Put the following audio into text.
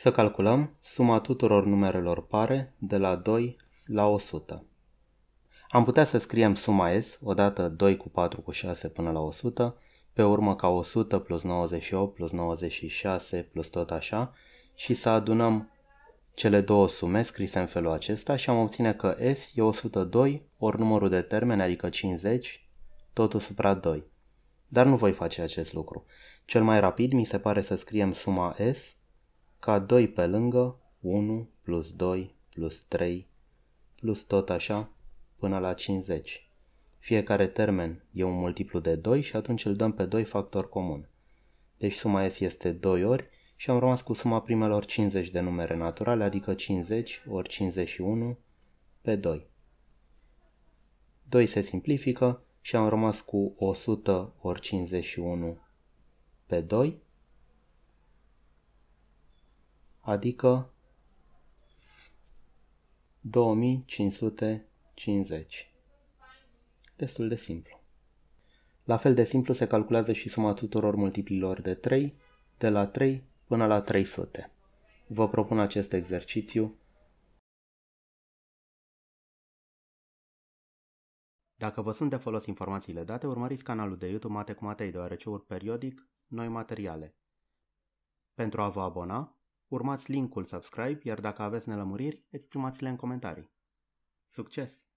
Să calculăm suma tuturor numerelor pare de la 2 la 100. Am putea să scriem suma S, odată 2 cu 4 cu 6 până la 100, pe urmă ca 100 plus 98 plus 96 plus tot așa și să adunăm cele două sume scrise în felul acesta și am obține că S e 102 ori numărul de termeni, adică 50, totul supra 2. Dar nu voi face acest lucru. Cel mai rapid mi se pare să scriem suma S ca 2 pe lângă 1 plus 2 plus 3 plus tot așa până la 50. Fiecare termen e un multiplu de 2 și atunci îl dăm pe 2 factor comun. Deci suma S este 2 ori și am rămas cu suma primelor 50 de numere naturale, adică 50 ori 51 pe 2. 2 se simplifică și am rămas cu 100 ori 51 pe 2, adică 2550. Destul de simplu. La fel de simplu se calculează și suma tuturor multiplilor de 3, de la 3 până la 300. Vă propun acest exercițiu. Dacă vă sunt de folos informațiile date, urmăriți canalul de YouTube Mate cu Matei, deoarece ur periodic noi materiale. Pentru a vă abona, urmați linkul subscribe, iar dacă aveți nelămuriri, exprimați-le în comentarii. Succes!